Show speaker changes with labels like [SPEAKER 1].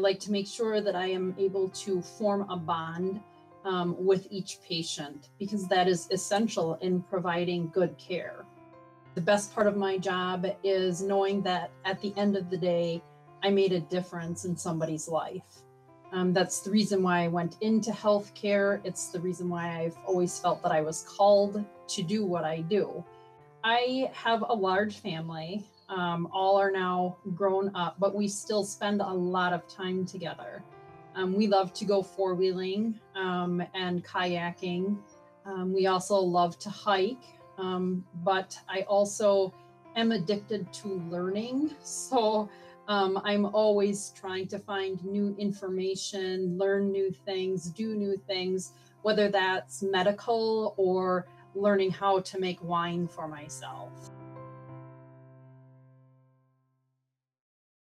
[SPEAKER 1] like to make sure that I am able to form a bond um, with each patient because that is essential in providing good care. The best part of my job is knowing that at the end of the day, I made a difference in somebody's life. Um, that's the reason why I went into healthcare. It's the reason why I've always felt that I was called to do what I do. I have a large family. Um, all are now grown up, but we still spend a lot of time together. Um, we love to go four wheeling um, and kayaking. Um, we also love to hike, um, but I also am addicted to learning. So um, I'm always trying to find new information, learn new things, do new things, whether that's medical or learning how to make wine for myself.